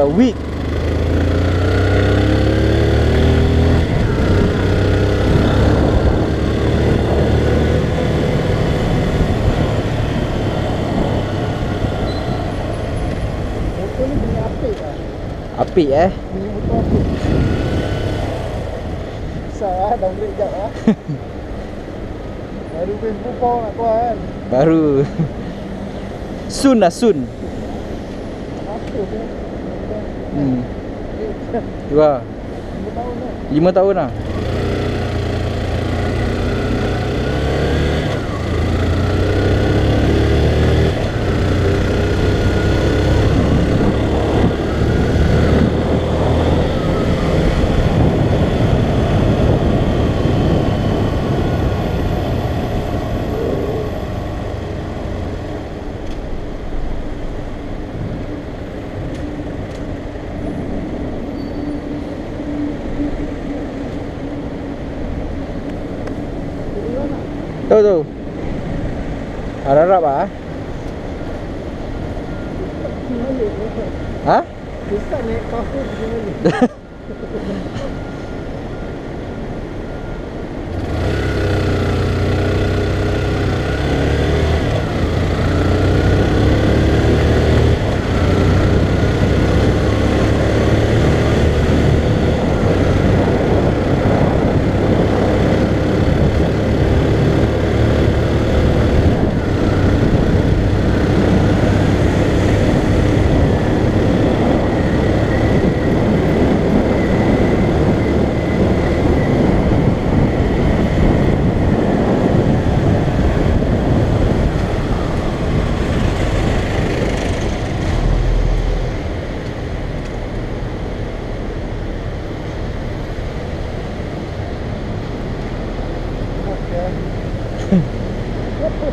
ah, week. Apik Apik eh. Benda motor apik Besar lah downgrade jap lah Baru Facebook power nak keluar kan Baru soon lah soon. Apa tu Hmm. Tu lah. 5 tahun lah 啊？不是那，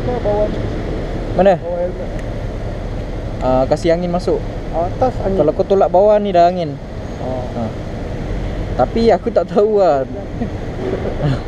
Apa saya bawa ni? Mana? Bawa helmet Uh, kasih angin masuk. Atas angin Kalau kau tolak bawah ni dah angin. oh. Ha. Tapi aku tak tahu lah.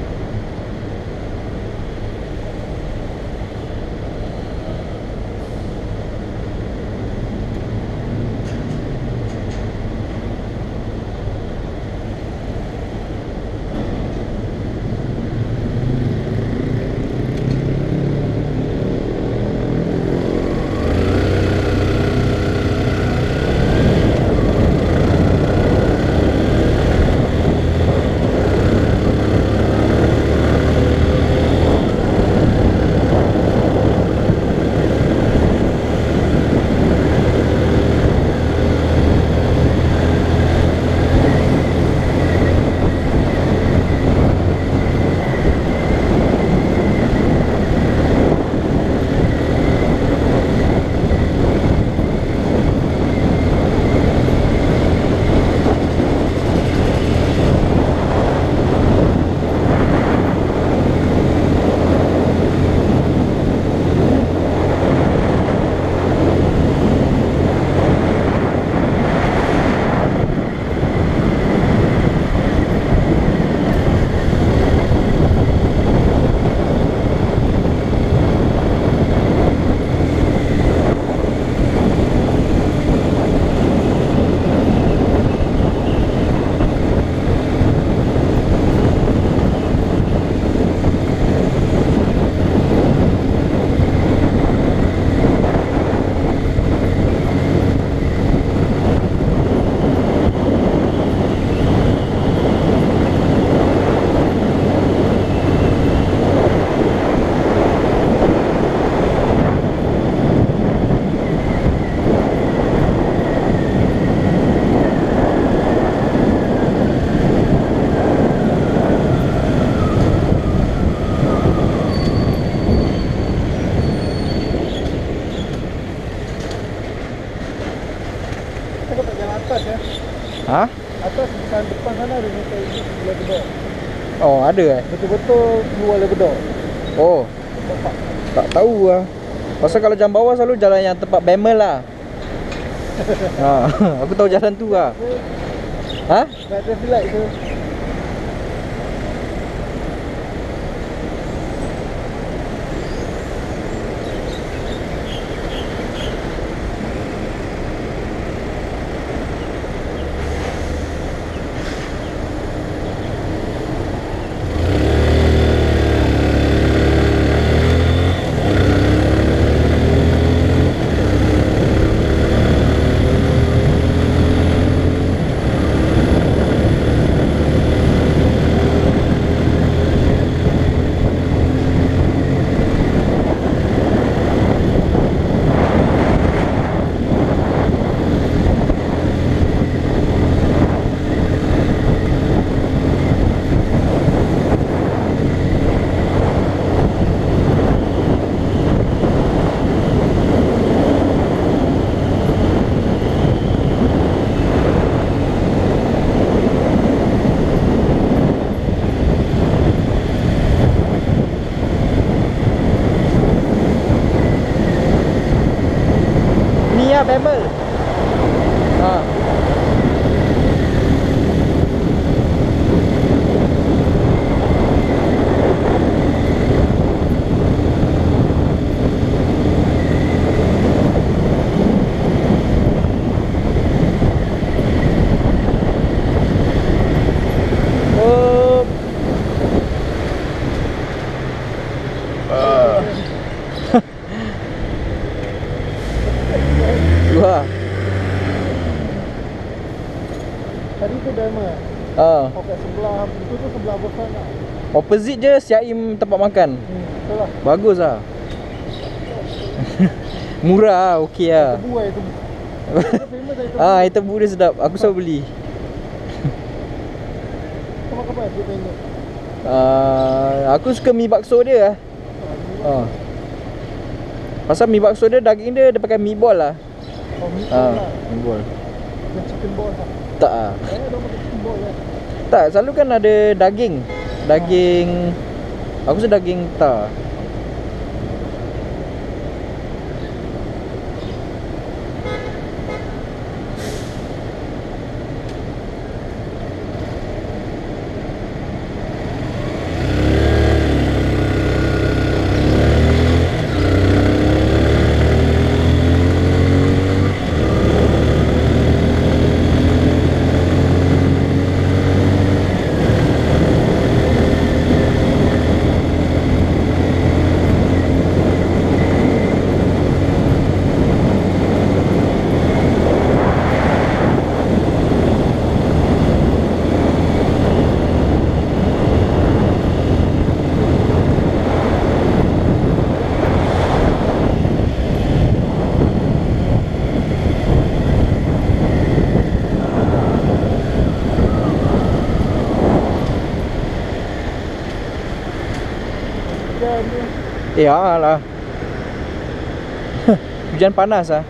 atas ya Ha? Atas bukan depan sana ada sebelah bedok Oh, ada eh? Betul-betul keluar dari bedok Oh, Bapak tak tahu lah. Pasal kalau jalan bawah selalu jalan yang tempat bemel lah. ha, aku tahu jalan tu lah. Ha? Nak traffic light ke lah Bamble Ha Oh. Dua. Tadi tu Bama. Ah. Oh kat sebelah itu tu sebelah bosan lah. Opposite je Siaim tempat makan. Hmm, betul lah. Bagus lah. Murah lah, okey lah. Tebu lah itu. Dia lah itu. Ah, air tebu dia sedap. Aku selalu beli. Kau makan apa? Dia tengok. Ah, aku suka mi bakso dia lah. Ah. Pasal mi bakso dia daging dia dia pakai mi ball lah. Oh, meat Ah, ball lah. mi ball. Macam chicken ball lah. Tak ah. Tak, selalu kan ada daging. Daging Aku rasa daging tak. Dan ni. Eh, ah lah. Hujan panas. Ah.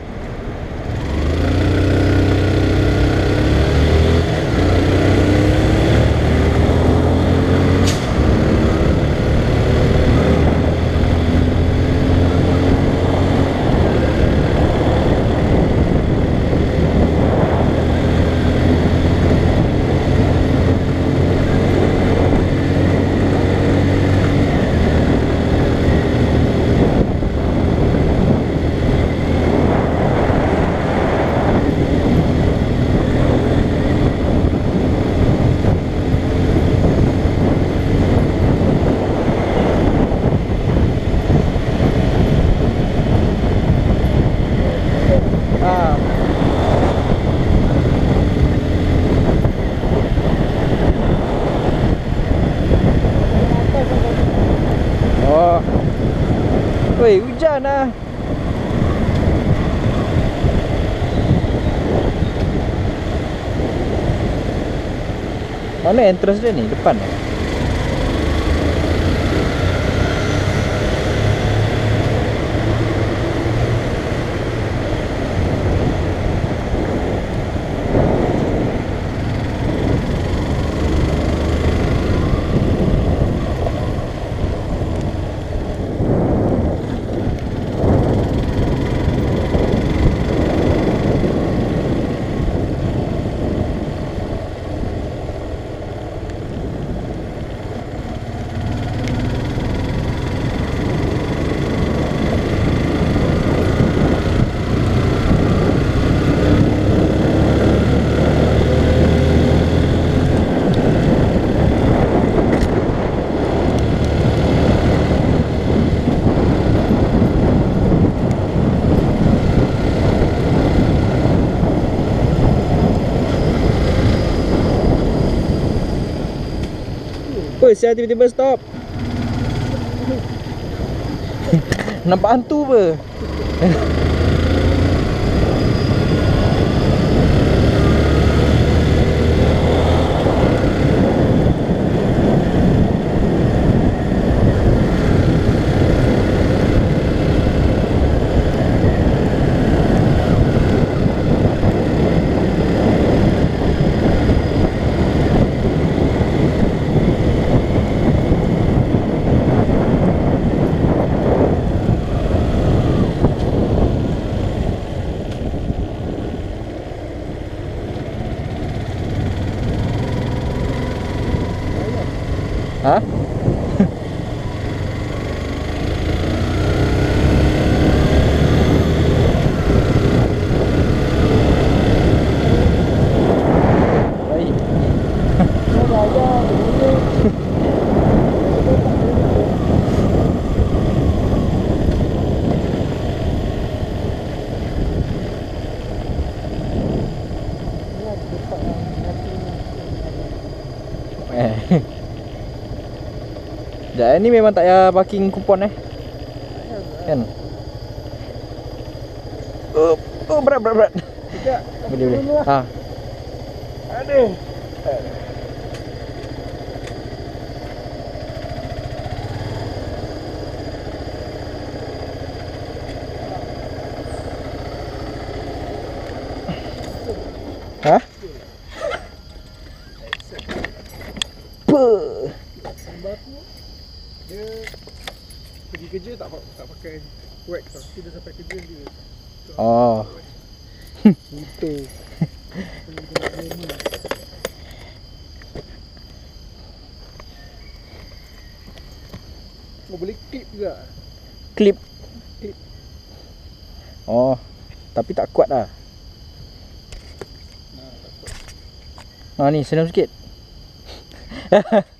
Atas lah tadi. Oh. Weh, hujan ah. Mana entrance dia ni? Depan eh? Oi, siapa tiba-tiba stop? Nampak hantu apa? Huh? Ni memang tak payah parking kupon eh. Kan? Oh, oh berat berat berat. Boleh boleh. Ha. Aduh. Ha? Apa? Gambar aku dia pergi kerja tak pa- tak pakai Tapi dia sampai kerja dia. Oh. Itu. Oh, boleh clip juga. Clip. Clip. Oh. Tapi tak kuat lah. Nah, kuat. Ha ni senang sikit.